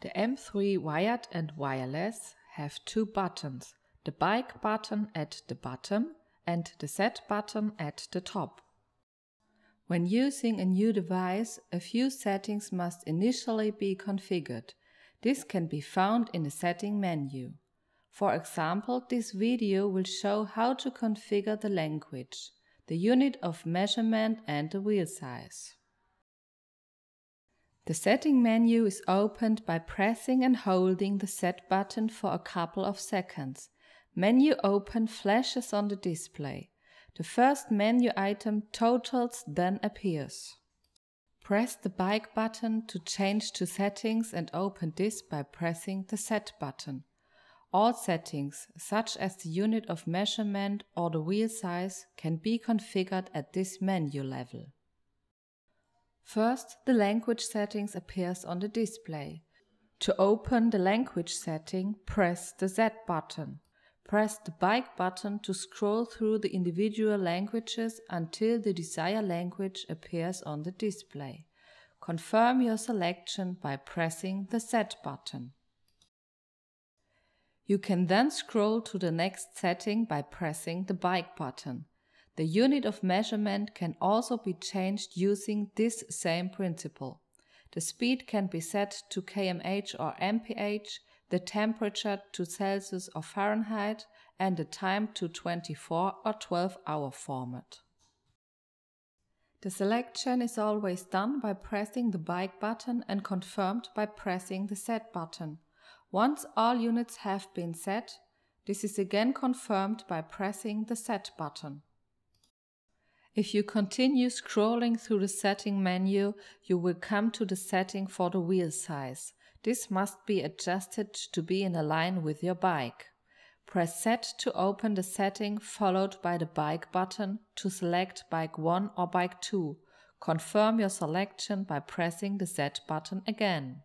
The M3 wired and wireless have two buttons, the bike button at the bottom and the set button at the top. When using a new device, a few settings must initially be configured. This can be found in the setting menu. For example, this video will show how to configure the language, the unit of measurement and the wheel size. The setting menu is opened by pressing and holding the set button for a couple of seconds. Menu open flashes on the display. The first menu item totals then appears. Press the bike button to change to settings and open this by pressing the set button. All settings, such as the unit of measurement or the wheel size, can be configured at this menu level. First, the language settings appears on the display. To open the language setting, press the set button. Press the bike button to scroll through the individual languages until the desired language appears on the display. Confirm your selection by pressing the set button. You can then scroll to the next setting by pressing the bike button. The unit of measurement can also be changed using this same principle. The speed can be set to kmh or mph, the temperature to Celsius or Fahrenheit, and the time to 24 or 12 hour format. The selection is always done by pressing the bike button and confirmed by pressing the set button. Once all units have been set, this is again confirmed by pressing the set button. If you continue scrolling through the setting menu, you will come to the setting for the wheel size. This must be adjusted to be in a line with your bike. Press Set to open the setting followed by the Bike button to select Bike 1 or Bike 2. Confirm your selection by pressing the set button again.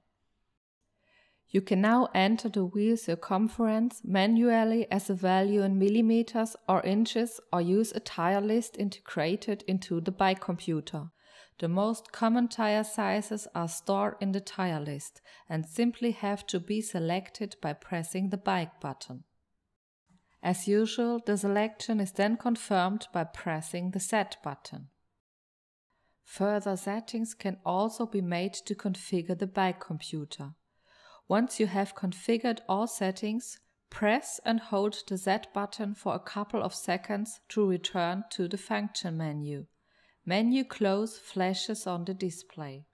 You can now enter the wheel circumference manually as a value in millimeters or inches or use a tire list integrated into the bike computer. The most common tire sizes are stored in the tire list and simply have to be selected by pressing the bike button. As usual, the selection is then confirmed by pressing the Set button. Further settings can also be made to configure the bike computer. Once you have configured all settings, press and hold the set button for a couple of seconds to return to the function menu. Menu close flashes on the display.